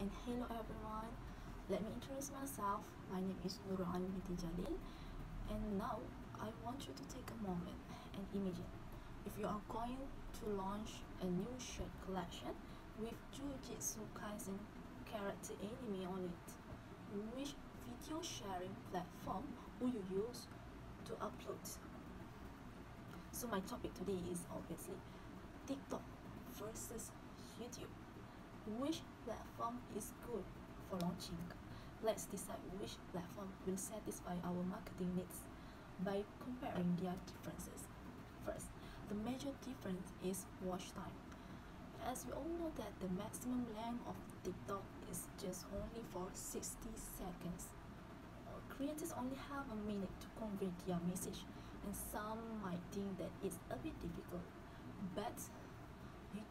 and hello everyone. Let me introduce myself. My name is Nurul binti Jalil and now I want you to take a moment and imagine if you are going to launch a new shirt collection with Jujutsu Kaisen character anime on it. Which video sharing platform will you use to upload? So my topic today is obviously TikTok versus YouTube. Which platform is good for launching? Let's decide which platform will satisfy our marketing needs by comparing their differences. First, the major difference is watch time. As we all know that the maximum length of TikTok is just only for 60 seconds. Creators only have a minute to convey their message and some might think that it's a bit difficult. But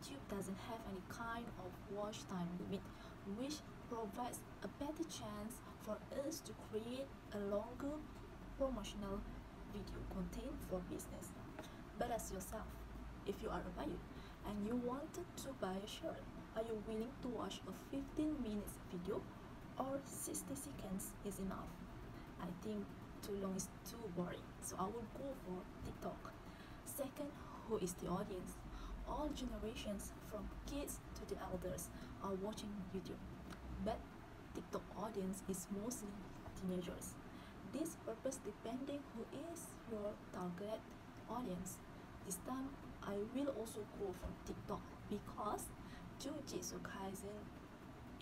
YouTube doesn't have any kind of watch time limit, which provides a better chance for us to create a longer promotional video content for business. But as yourself, if you are a buyer and you wanted to buy a shirt, are you willing to watch a 15 minutes video or 60 seconds is enough? I think too long is too boring, so I will go for TikTok. Second, who is the audience? All generations from kids to the elders are watching YouTube. But TikTok audience is mostly teenagers. This purpose depending who is your target audience. This time I will also go for TikTok because Jujutsu Kaisen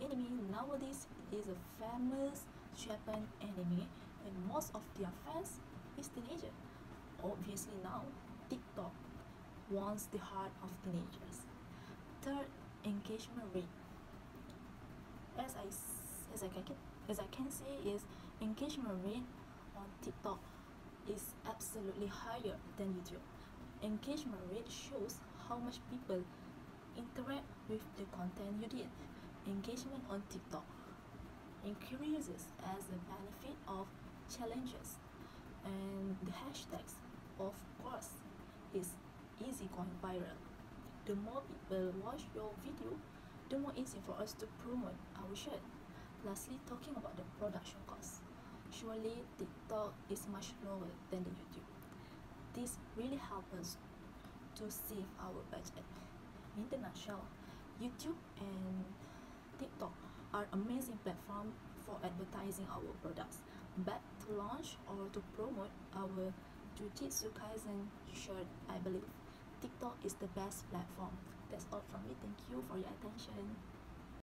anime nowadays is a famous Japan anime and most of their fans is teenager. Obviously now wants the heart of teenagers. Third, engagement rate. As I as I can as I can say is engagement rate on TikTok is absolutely higher than YouTube. Engagement rate shows how much people interact with the content you did. Engagement on TikTok increases as a benefit of challenges and the hashtags of course is easy going viral. The more people watch your video, the more easy for us to promote our shirt. Lastly, talking about the production cost. Surely TikTok is much lower than the YouTube. This really helps us to save our budget. In the nutshell, YouTube and TikTok are amazing platform for advertising our products, but to launch or to promote our Jujutsu Kaisen shirt, I believe TikTok is the best platform. That's all from me. Thank you for your attention.